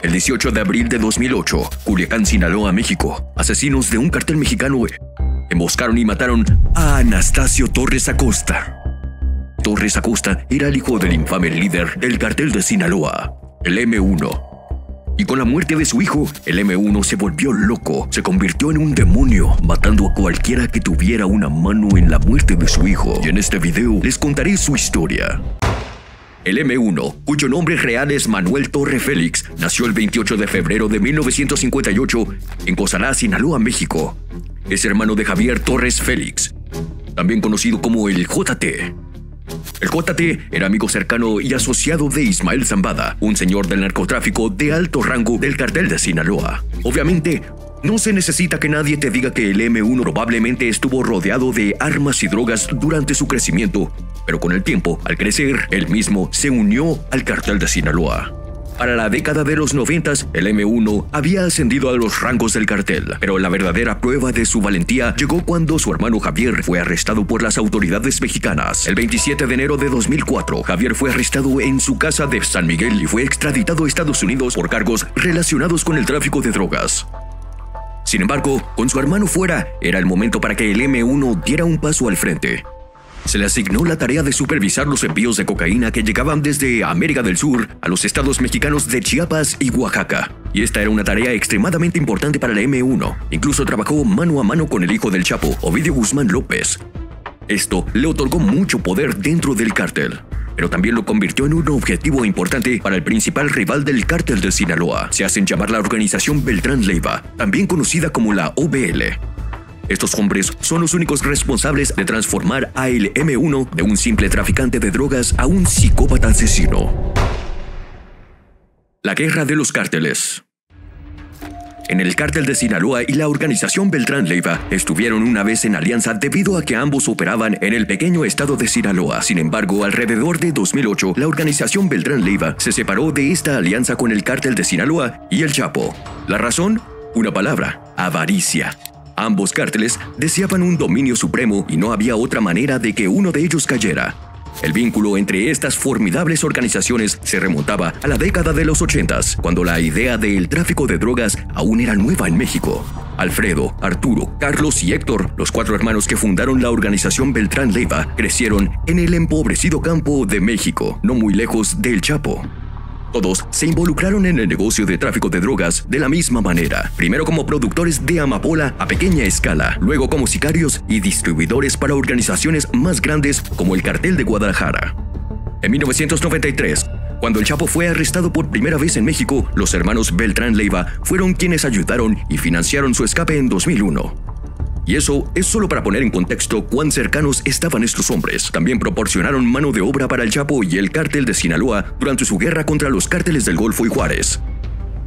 El 18 de abril de 2008, Culiacán, Sinaloa, México, asesinos de un cartel mexicano emboscaron y mataron a Anastasio Torres Acosta. Torres Acosta era el hijo del infame líder del cartel de Sinaloa, el M1. Y con la muerte de su hijo, el M1 se volvió loco, se convirtió en un demonio, matando a cualquiera que tuviera una mano en la muerte de su hijo. Y en este video les contaré su historia. El M1, cuyo nombre real es Manuel Torre Félix, nació el 28 de febrero de 1958 en Cozalá, Sinaloa, México. Es hermano de Javier Torres Félix, también conocido como el JT. El JT era amigo cercano y asociado de Ismael Zambada, un señor del narcotráfico de alto rango del cartel de Sinaloa. Obviamente, no se necesita que nadie te diga que el M1 probablemente estuvo rodeado de armas y drogas durante su crecimiento, pero con el tiempo, al crecer, él mismo se unió al cartel de Sinaloa. Para la década de los 90, el M1 había ascendido a los rangos del cartel, pero la verdadera prueba de su valentía llegó cuando su hermano Javier fue arrestado por las autoridades mexicanas. El 27 de enero de 2004, Javier fue arrestado en su casa de San Miguel y fue extraditado a Estados Unidos por cargos relacionados con el tráfico de drogas. Sin embargo, con su hermano fuera, era el momento para que el M1 diera un paso al frente se le asignó la tarea de supervisar los envíos de cocaína que llegaban desde América del Sur a los estados mexicanos de Chiapas y Oaxaca. Y esta era una tarea extremadamente importante para la M1. Incluso trabajó mano a mano con el hijo del Chapo, Ovidio Guzmán López. Esto le otorgó mucho poder dentro del cártel pero también lo convirtió en un objetivo importante para el principal rival del cártel de Sinaloa. Se hacen llamar la organización Beltrán Leiva, también conocida como la OBL. Estos hombres son los únicos responsables de transformar a el M1 de un simple traficante de drogas a un psicópata asesino. La guerra de los cárteles. En el cártel de Sinaloa y la organización Beltrán Leiva estuvieron una vez en alianza debido a que ambos operaban en el pequeño estado de Sinaloa. Sin embargo, alrededor de 2008, la organización Beltrán Leiva se separó de esta alianza con el cártel de Sinaloa y el Chapo. ¿La razón? Una palabra, avaricia. Ambos cárteles deseaban un dominio supremo y no había otra manera de que uno de ellos cayera. El vínculo entre estas formidables organizaciones se remontaba a la década de los 80, cuando la idea del tráfico de drogas aún era nueva en México. Alfredo, Arturo, Carlos y Héctor, los cuatro hermanos que fundaron la organización Beltrán Leiva, crecieron en el empobrecido campo de México, no muy lejos del Chapo. Todos se involucraron en el negocio de tráfico de drogas de la misma manera, primero como productores de amapola a pequeña escala, luego como sicarios y distribuidores para organizaciones más grandes como el Cartel de Guadalajara. En 1993, cuando el Chapo fue arrestado por primera vez en México, los hermanos Beltrán Leiva fueron quienes ayudaron y financiaron su escape en 2001. Y eso es solo para poner en contexto cuán cercanos estaban estos hombres. También proporcionaron mano de obra para el Chapo y el cártel de Sinaloa durante su guerra contra los cárteles del Golfo y Juárez.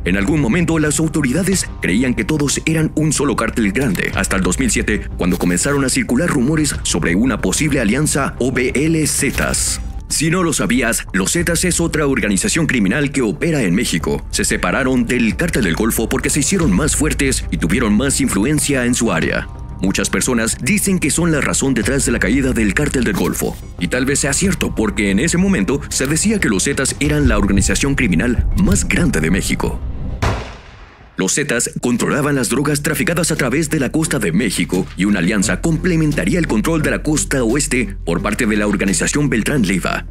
En algún momento las autoridades creían que todos eran un solo cártel grande, hasta el 2007, cuando comenzaron a circular rumores sobre una posible alianza OBL-Zetas. Si no lo sabías, los Zetas es otra organización criminal que opera en México. Se separaron del cártel del Golfo porque se hicieron más fuertes y tuvieron más influencia en su área. Muchas personas dicen que son la razón detrás de la caída del cártel del Golfo. Y tal vez sea cierto porque en ese momento se decía que los Zetas eran la organización criminal más grande de México. Los Zetas controlaban las drogas traficadas a través de la costa de México y una alianza complementaría el control de la costa oeste por parte de la organización Beltrán Leiva,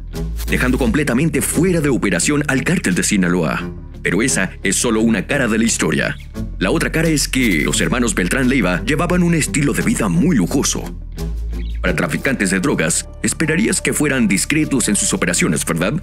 dejando completamente fuera de operación al cártel de Sinaloa. Pero esa es solo una cara de la historia. La otra cara es que los hermanos Beltrán Leiva llevaban un estilo de vida muy lujoso. Para traficantes de drogas, esperarías que fueran discretos en sus operaciones, ¿verdad?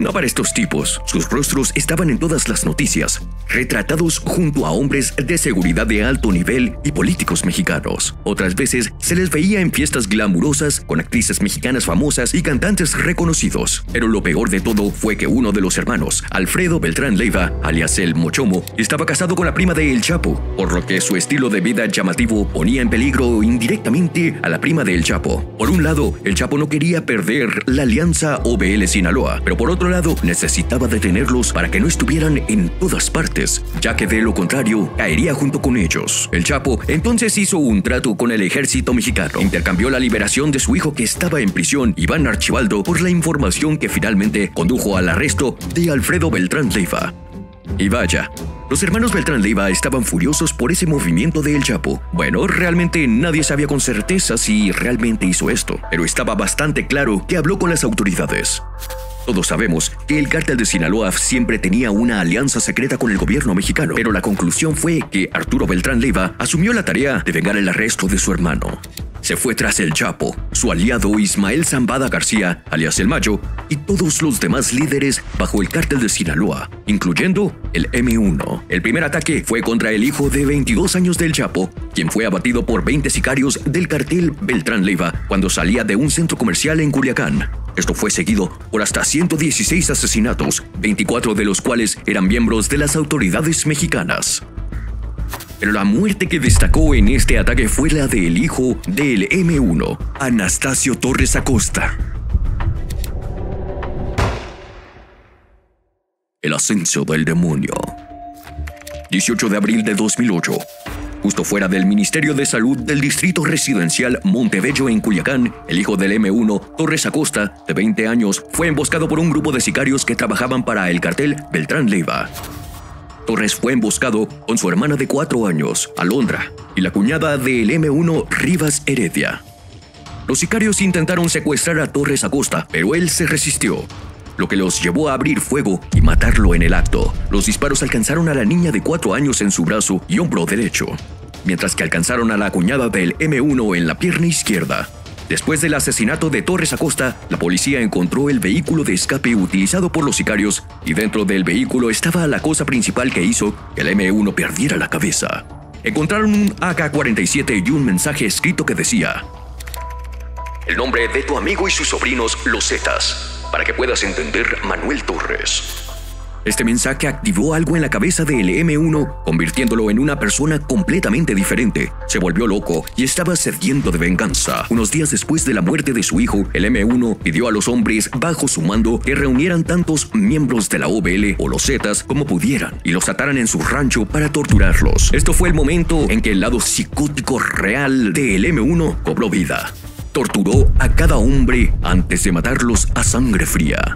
No para estos tipos. Sus rostros estaban en todas las noticias, retratados junto a hombres de seguridad de alto nivel y políticos mexicanos. Otras veces se les veía en fiestas glamurosas con actrices mexicanas famosas y cantantes reconocidos. Pero lo peor de todo fue que uno de los hermanos, Alfredo Beltrán Leiva, alias el Mochomo, estaba casado con la prima de El Chapo, por lo que su estilo de vida llamativo ponía en peligro indirectamente a la prima de El Chapo. Por un lado, El Chapo no quería perder la alianza OBL Sinaloa, pero por otro lado, necesitaba detenerlos para que no estuvieran en todas partes, ya que de lo contrario, caería junto con ellos. El Chapo entonces hizo un trato con el ejército mexicano. Intercambió la liberación de su hijo que estaba en prisión, Iván Archibaldo, por la información que finalmente condujo al arresto de Alfredo Beltrán Leiva. Y vaya, los hermanos Beltrán Leiva estaban furiosos por ese movimiento de El Chapo. Bueno, realmente nadie sabía con certeza si realmente hizo esto, pero estaba bastante claro que habló con las autoridades. Todos sabemos que el cártel de Sinaloa siempre tenía una alianza secreta con el gobierno mexicano, pero la conclusión fue que Arturo Beltrán Leiva asumió la tarea de vengar el arresto de su hermano. Se fue tras el Chapo, su aliado Ismael Zambada García, alias El Mayo, y todos los demás líderes bajo el cártel de Sinaloa, incluyendo el M1. El primer ataque fue contra el hijo de 22 años del Chapo, quien fue abatido por 20 sicarios del cartel Beltrán Leiva cuando salía de un centro comercial en Culiacán. Esto fue seguido por hasta 116 asesinatos, 24 de los cuales eran miembros de las autoridades mexicanas. Pero la muerte que destacó en este ataque fue la del hijo del M1, Anastasio Torres Acosta. El ascenso del demonio. 18 de abril de 2008, Justo fuera del Ministerio de Salud del Distrito Residencial Montebello en Culiacán, el hijo del M1, Torres Acosta, de 20 años, fue emboscado por un grupo de sicarios que trabajaban para el cartel Beltrán Leiva. Torres fue emboscado con su hermana de 4 años, Alondra, y la cuñada del M1, Rivas Heredia. Los sicarios intentaron secuestrar a Torres Acosta, pero él se resistió lo que los llevó a abrir fuego y matarlo en el acto. Los disparos alcanzaron a la niña de 4 años en su brazo y hombro derecho, mientras que alcanzaron a la cuñada del M1 en la pierna izquierda. Después del asesinato de Torres Acosta, la policía encontró el vehículo de escape utilizado por los sicarios y dentro del vehículo estaba la cosa principal que hizo que el M1 perdiera la cabeza. Encontraron un AK-47 y un mensaje escrito que decía, El nombre de tu amigo y sus sobrinos, los Zetas para que puedas entender Manuel Torres. Este mensaje activó algo en la cabeza del M1, convirtiéndolo en una persona completamente diferente. Se volvió loco y estaba sediento de venganza. Unos días después de la muerte de su hijo, el M1 pidió a los hombres bajo su mando que reunieran tantos miembros de la OBL o los Zetas como pudieran y los ataran en su rancho para torturarlos. Esto fue el momento en que el lado psicótico real del M1 cobró vida torturó a cada hombre antes de matarlos a sangre fría.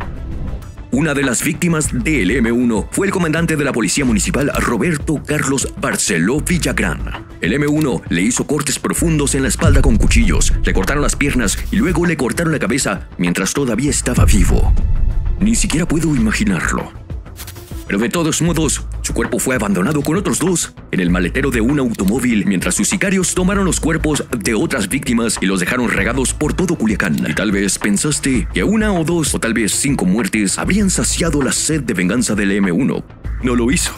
Una de las víctimas del M1 fue el comandante de la Policía Municipal Roberto Carlos Barceló Villagrán. El M1 le hizo cortes profundos en la espalda con cuchillos, le cortaron las piernas y luego le cortaron la cabeza mientras todavía estaba vivo. Ni siquiera puedo imaginarlo. Pero de todos modos, su cuerpo fue abandonado con otros dos en el maletero de un automóvil mientras sus sicarios tomaron los cuerpos de otras víctimas y los dejaron regados por todo Culiacán. Y tal vez pensaste que una o dos o tal vez cinco muertes habrían saciado la sed de venganza del M1. No lo hizo.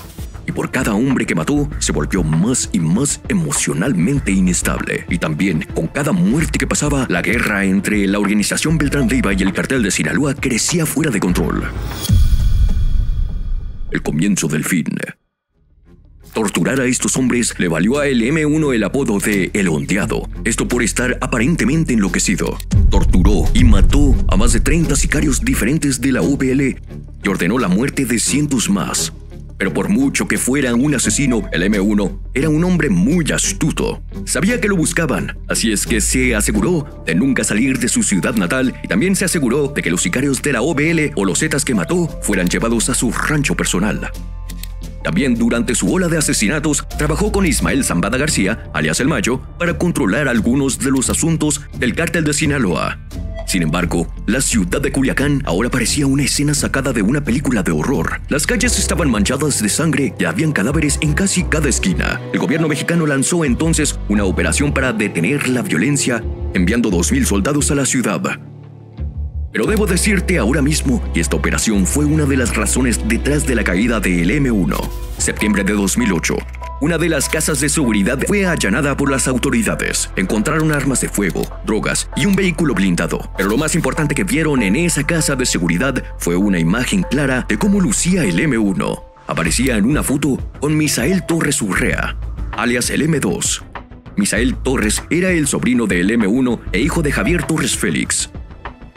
Y por cada hombre que mató, se volvió más y más emocionalmente inestable. Y también, con cada muerte que pasaba, la guerra entre la organización Beltrán Leiva y el cartel de Sinaloa crecía fuera de control el comienzo del fin. Torturar a estos hombres le valió a el M1 el apodo de El Ondeado, esto por estar aparentemente enloquecido. Torturó y mató a más de 30 sicarios diferentes de la UBL y ordenó la muerte de cientos más. Pero por mucho que fuera un asesino, el M1 era un hombre muy astuto. Sabía que lo buscaban, así es que se aseguró de nunca salir de su ciudad natal y también se aseguró de que los sicarios de la OBL o los Zetas que mató fueran llevados a su rancho personal. También durante su ola de asesinatos trabajó con Ismael Zambada García, alias El Mayo, para controlar algunos de los asuntos del cártel de Sinaloa. Sin embargo, la ciudad de Culiacán ahora parecía una escena sacada de una película de horror. Las calles estaban manchadas de sangre y habían cadáveres en casi cada esquina. El gobierno mexicano lanzó entonces una operación para detener la violencia, enviando 2.000 soldados a la ciudad. Pero debo decirte ahora mismo que esta operación fue una de las razones detrás de la caída del M1. Septiembre de 2008, una de las casas de seguridad fue allanada por las autoridades. Encontraron armas de fuego, drogas y un vehículo blindado. Pero lo más importante que vieron en esa casa de seguridad fue una imagen clara de cómo lucía el M1. Aparecía en una foto con Misael Torres Urrea, alias el M2. Misael Torres era el sobrino del M1 e hijo de Javier Torres Félix.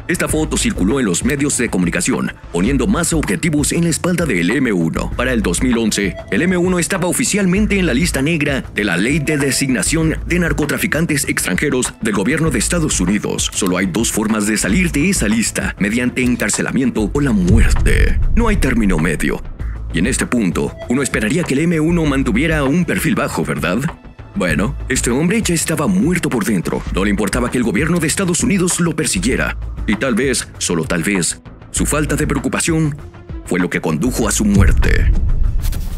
Esta foto circuló en los medios de comunicación, poniendo más objetivos en la espalda del M1. Para el 2011, el M1 estaba oficialmente en la lista negra de la Ley de Designación de Narcotraficantes Extranjeros del Gobierno de Estados Unidos. Solo hay dos formas de salir de esa lista, mediante encarcelamiento o la muerte. No hay término medio. Y en este punto, uno esperaría que el M1 mantuviera un perfil bajo, ¿verdad? Bueno, este hombre ya estaba muerto por dentro. No le importaba que el gobierno de Estados Unidos lo persiguiera. Y tal vez, solo tal vez, su falta de preocupación fue lo que condujo a su muerte.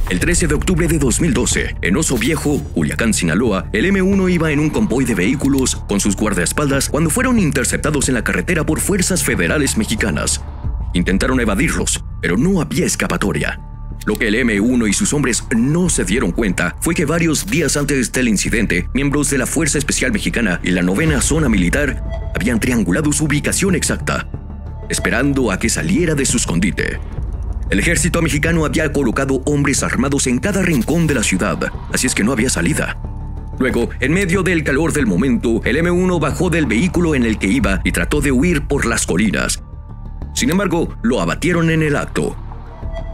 El 13 de octubre de 2012, en Oso Viejo, Culiacán, Sinaloa, el M1 iba en un convoy de vehículos con sus guardaespaldas cuando fueron interceptados en la carretera por fuerzas federales mexicanas. Intentaron evadirlos, pero no había escapatoria. Lo que el M1 y sus hombres no se dieron cuenta fue que varios días antes del incidente, miembros de la Fuerza Especial Mexicana y la novena zona militar habían triangulado su ubicación exacta, esperando a que saliera de su escondite. El ejército mexicano había colocado hombres armados en cada rincón de la ciudad, así es que no había salida. Luego, en medio del calor del momento, el M1 bajó del vehículo en el que iba y trató de huir por las colinas. Sin embargo, lo abatieron en el acto.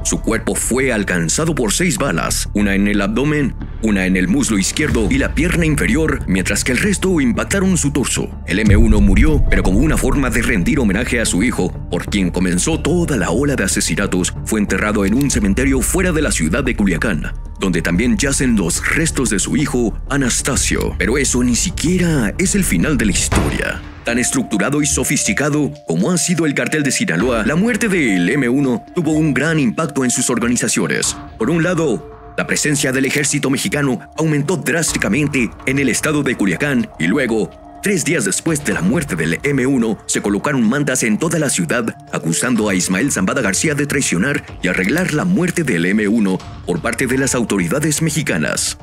Su cuerpo fue alcanzado por seis balas, una en el abdomen, una en el muslo izquierdo y la pierna inferior, mientras que el resto impactaron su torso. El M1 murió, pero como una forma de rendir homenaje a su hijo, por quien comenzó toda la ola de asesinatos, fue enterrado en un cementerio fuera de la ciudad de Culiacán, donde también yacen los restos de su hijo, Anastasio. Pero eso ni siquiera es el final de la historia. Tan estructurado y sofisticado como ha sido el cartel de Sinaloa, la muerte del M1 tuvo un gran impacto en sus organizaciones. Por un lado, la presencia del ejército mexicano aumentó drásticamente en el estado de Culiacán y luego, tres días después de la muerte del M1, se colocaron mandas en toda la ciudad acusando a Ismael Zambada García de traicionar y arreglar la muerte del M1 por parte de las autoridades mexicanas.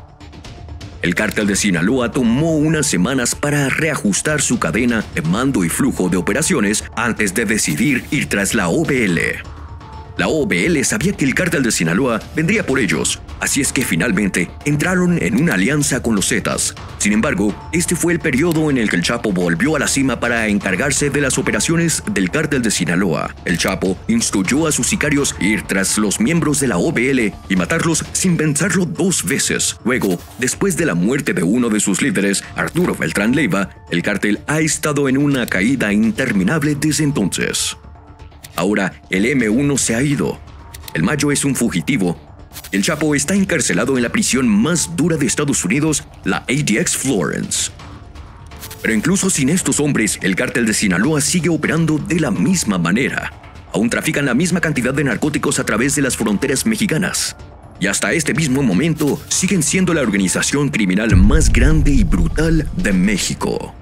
El cártel de Sinaloa tomó unas semanas para reajustar su cadena de mando y flujo de operaciones antes de decidir ir tras la OBL. La OBL sabía que el cártel de Sinaloa vendría por ellos, así es que finalmente entraron en una alianza con los Zetas. Sin embargo, este fue el periodo en el que el Chapo volvió a la cima para encargarse de las operaciones del cártel de Sinaloa. El Chapo instruyó a sus sicarios ir tras los miembros de la OBL y matarlos sin pensarlo dos veces. Luego, después de la muerte de uno de sus líderes, Arturo Beltrán Leiva, el cártel ha estado en una caída interminable desde entonces. Ahora el M1 se ha ido. El Mayo es un fugitivo. El Chapo está encarcelado en la prisión más dura de Estados Unidos, la ADX Florence. Pero incluso sin estos hombres, el cártel de Sinaloa sigue operando de la misma manera. Aún trafican la misma cantidad de narcóticos a través de las fronteras mexicanas. Y hasta este mismo momento siguen siendo la organización criminal más grande y brutal de México.